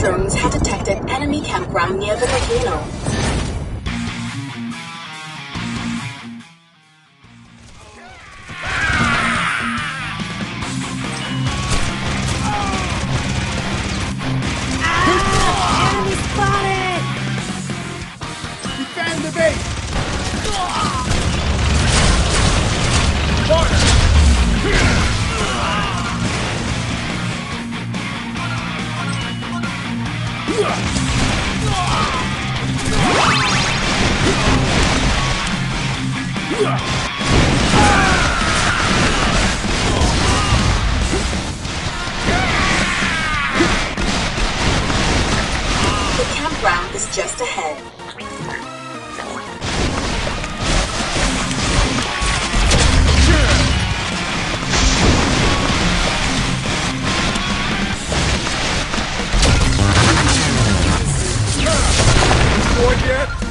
drones have detected enemy campground near the volcano. Board yet?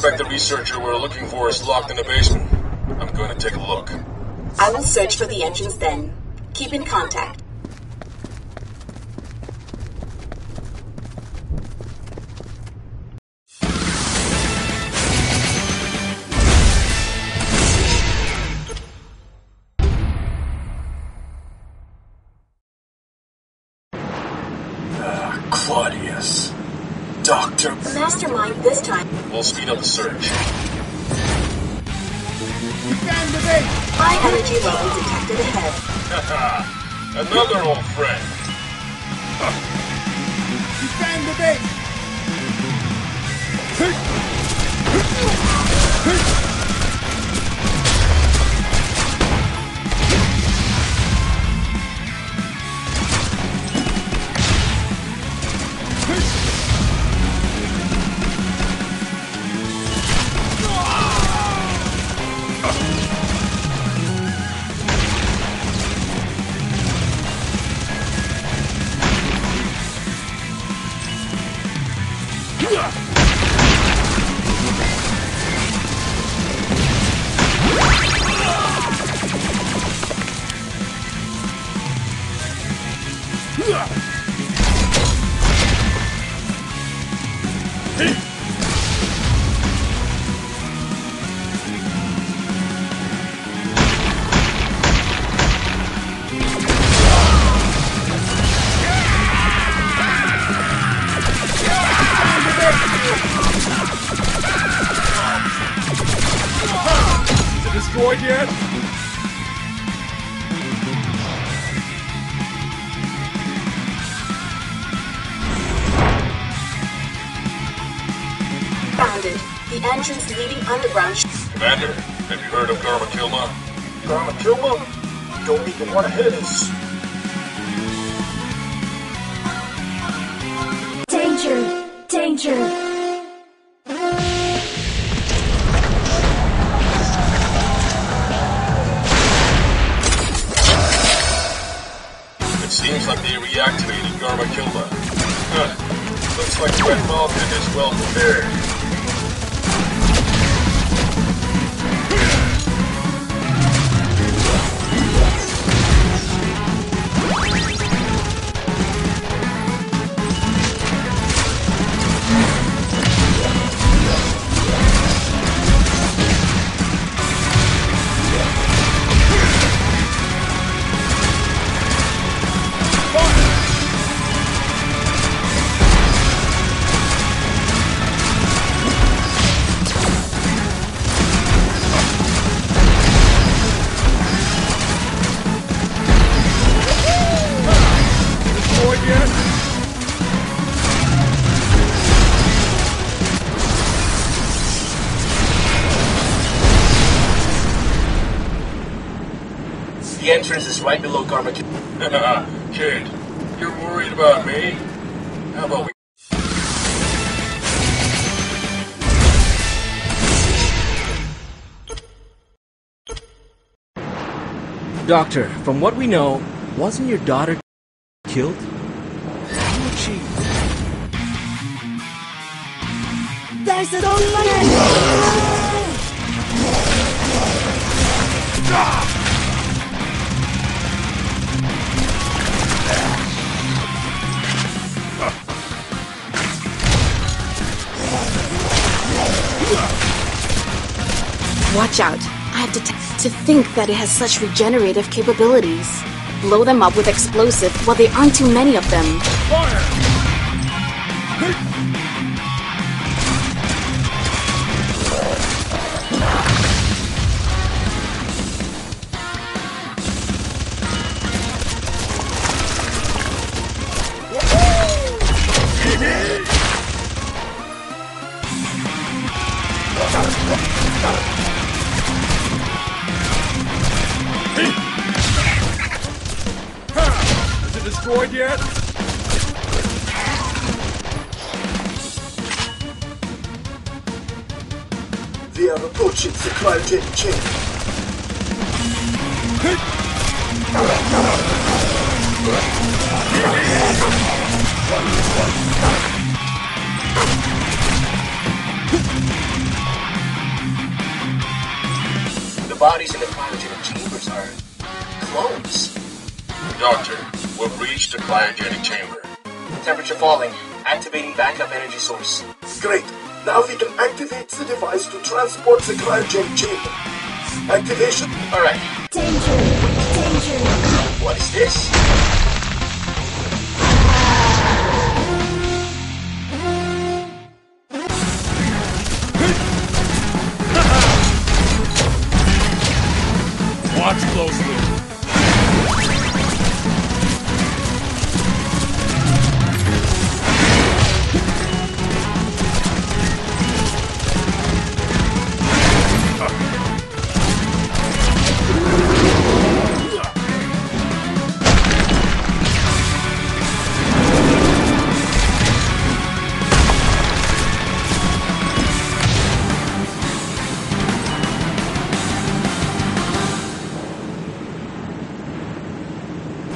The researcher we're looking for is locked in the basement. I'm going to take a look. I will search for the entrance then. Keep in contact. Mastermind this time. We'll speed up the search. Defend the base! High energy level detected ahead. Another old friend. Defend the base! Is destroyed yet? Found it. The entrance leading underground. sh- Commander, have you heard of Garma Kilma? Garma Kilma? Don't even want to hear this. Danger! Danger! Like Falcon is well prepared. Is right below Karma Killa. Kid, you're worried about me? How about we Doctor, from what we know, wasn't your daughter killed? How would she? There's an opening! Watch out. I have to, to think that it has such regenerative capabilities. Blow them up with explosive while there aren't too many of them. Is destroyed yet? We are approaching the cryogenic chamber. The bodies in the cryogenic chambers are clones. Doctor, we've the cryogenic chamber. Temperature falling. Activating backup energy source. Great. Now we can activate the device to transport the cryogenic chamber. Activation. Alright, Danger! Danger! what is this?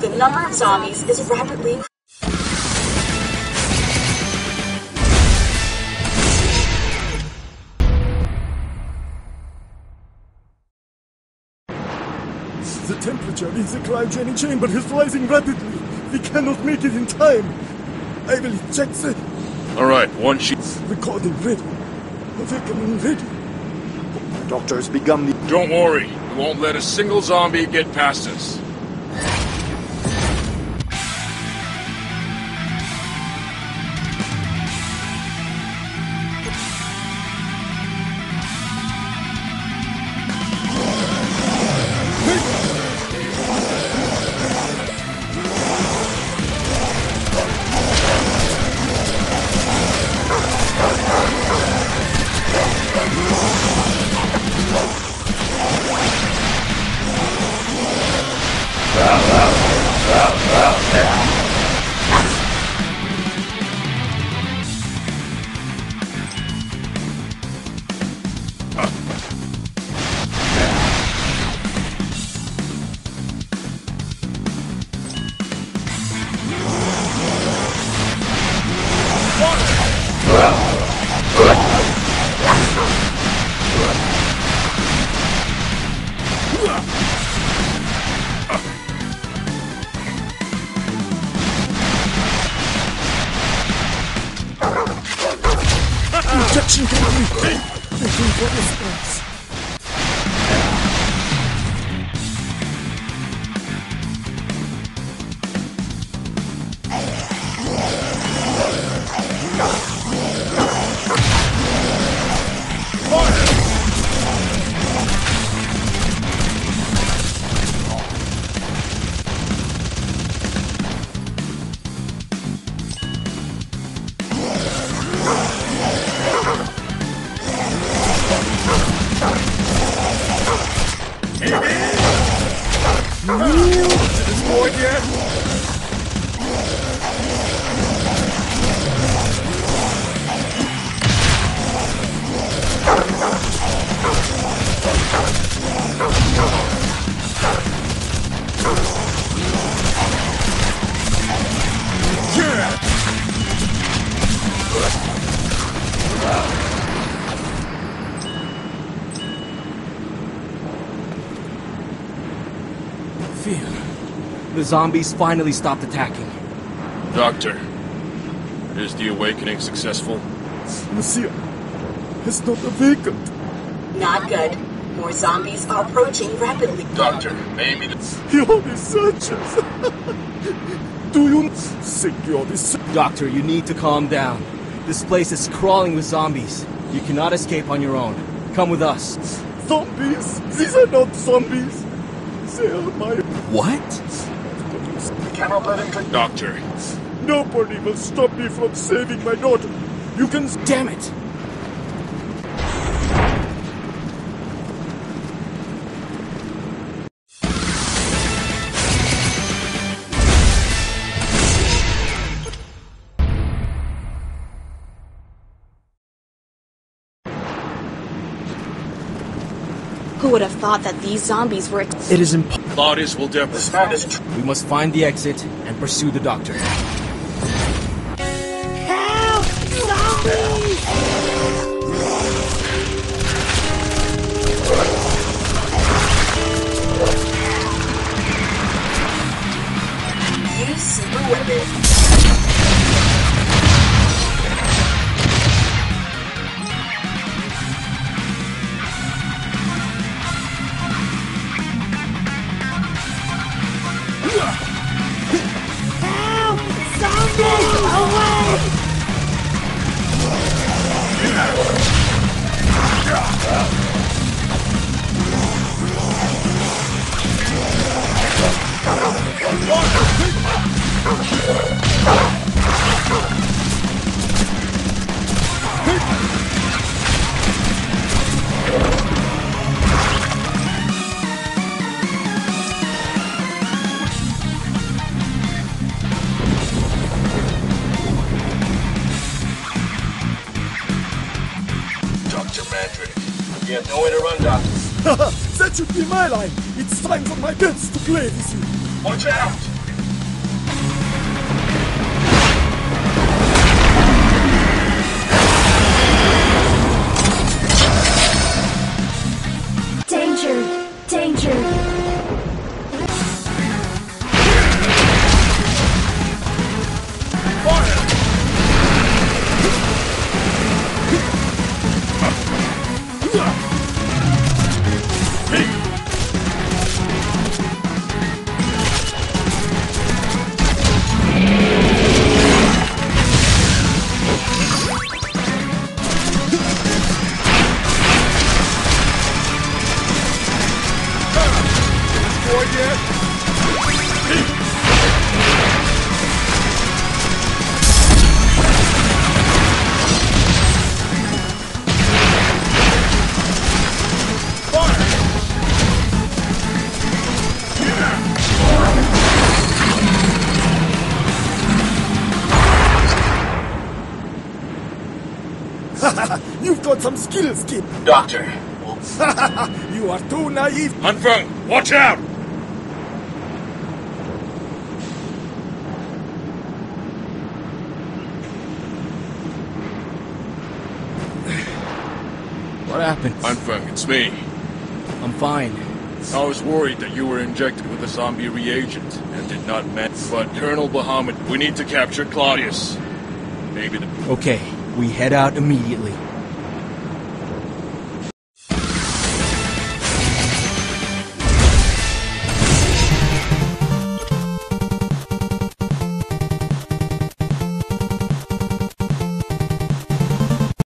The number of zombies is rapidly The temperature in the cryogenic chamber is rising rapidly. We cannot make it in time. I will check the Alright, one sheet. recording ready. Awakening ready. The Doctor has begun the. Don't worry, we won't let a single zombie get past us. Injection 真剣に。Zombies finally stopped attacking. Doctor, is the awakening successful? Monsieur it's not awakened. Not good. More zombies are approaching rapidly. Doctor, maybe the... Your researchers. Do you think your research? Doctor, you need to calm down. This place is crawling with zombies. You cannot escape on your own. Come with us. Zombies? These are not zombies. They are my. What? We cannot let him continue. Doctor, Nobody will stop me from saving my daughter. You can. Damn it! Would have thought that these zombies were. Ex- It is impossible. Claudius will This definitely... man is tr- We must find the exit and pursue the doctor. Have nowhere to run, Doctor. that should be my line. It's time for my pets to play with you. Watch out! Danger! Danger! Destroyed some skills, kid. Doctor, You are too naive. Hanfeng, watch out! What happened? Hanfeng, it's me. I'm fine. I was worried that you were injected with a zombie reagent and did not match. But Colonel Bahamut, we need to capture Claudius. Maybe the Okay, we head out immediately.